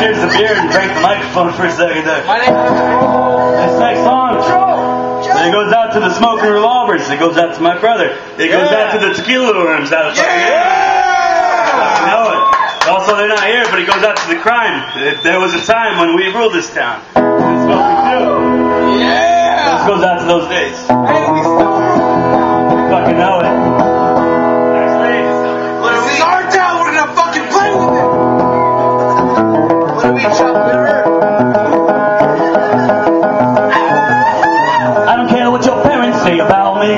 cheers the beer and drank the microphone for a second there. My name This next song, it goes out to the smoking revolvers. It goes out to my brother. It goes out to the tequila worms out of fucking Yeah! You know it. Also, they're not here, but it goes out to the crime. There was a time when we ruled this town. It's what we do. This goes out to those days. Hey, we still You fucking know it. About me.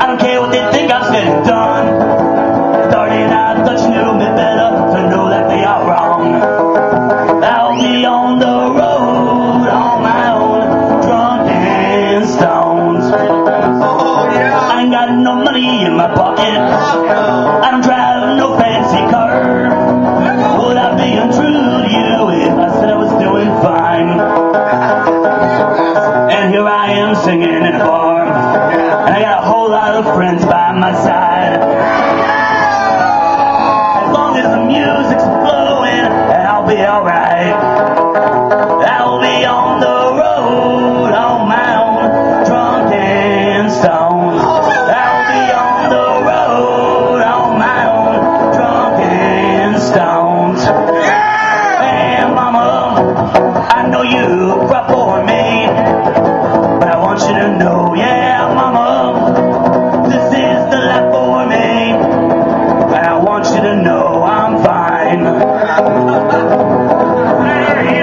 I don't care what they think I've said and done. Starting out touch knew me better to know that they are wrong. I'll be on the road on my own, drunk and stoned. Oh yeah. I ain't got no money in my pocket. I don't drive no fancy car. Would I be untrue to you if I said I was doing fine? And here I am singing in a bar. Friends by my side. As long as the music's flowing, and I'll be alright. To know I'm fine. Hey,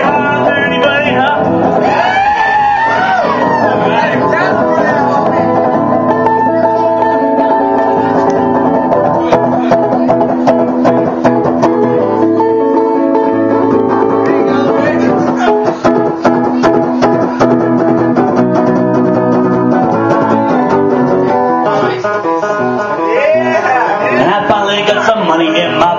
money in my